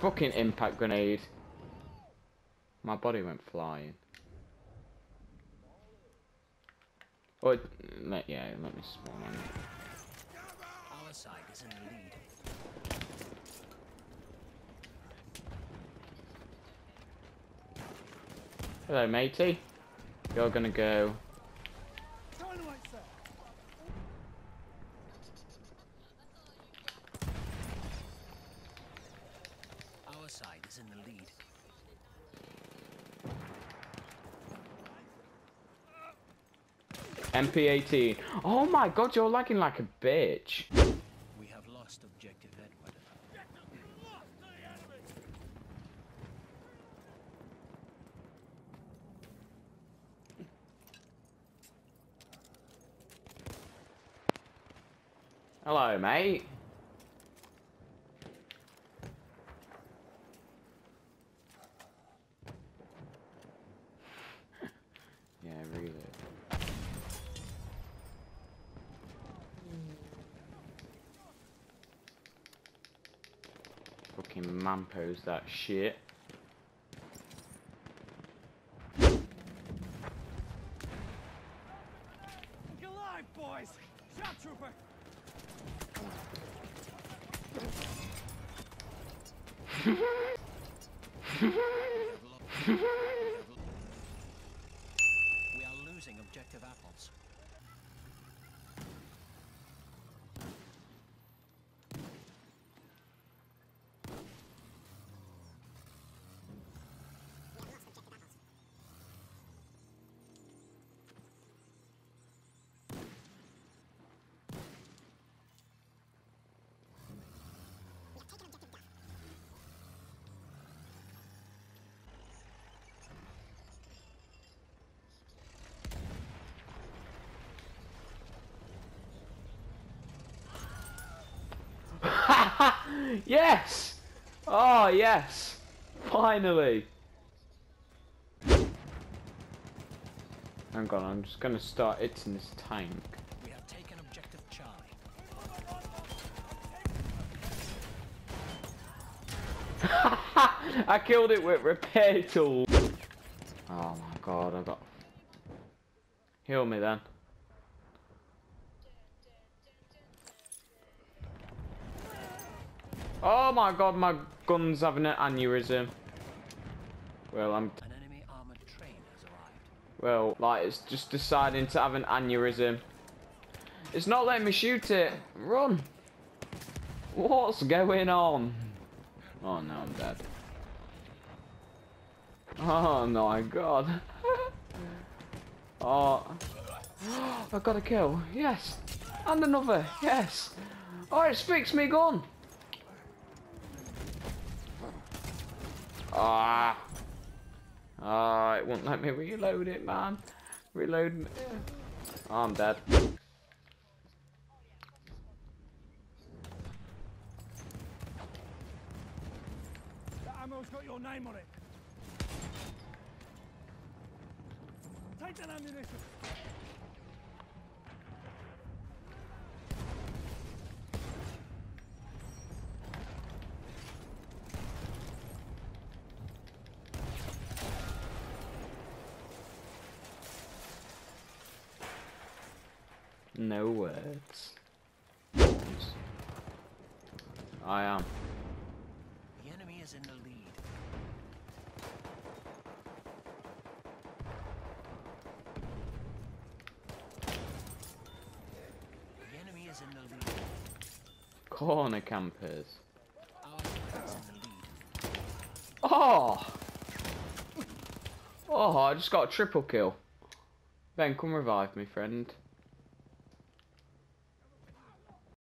Fucking impact grenade. My body went flying. Oh, it- let, yeah, let me spawn on it. Our side is in the lead. Hello, matey. You're gonna go. Our side is in the lead. MP18. Oh my god, you're lagging like a bitch. We have lost objective Edward. Hello, mate. yeah, really. Fucking mampos that shit. Alive, boys! Shot trooper! We are losing objective apples. yes! Oh, yes! Finally! Hang on, I'm just gonna start hitting this tank. We have taken objective Charlie. I killed it with repair tool. Oh my god, I got. Heal me then. Oh my god, my gun's having an aneurysm. Well, I'm. An enemy armored train has arrived. Well, like, it's just deciding to have an aneurysm. It's not letting me shoot it. Run! What's going on? Oh no, I'm dead. Oh my god. oh. I got a kill. Yes. And another. Yes. Oh, it's fixed me gun. Ah. Ah, it won't let me reload it, man. Reload. me. Oh, I'm dead. That ammo's got your name on it. Take that ammunition. No words. I am. The enemy is in the lead. The enemy is in the lead. Corner campers. Our side is in the lead. Oh! Oh, I just got a triple kill. Ben, come revive me, friend.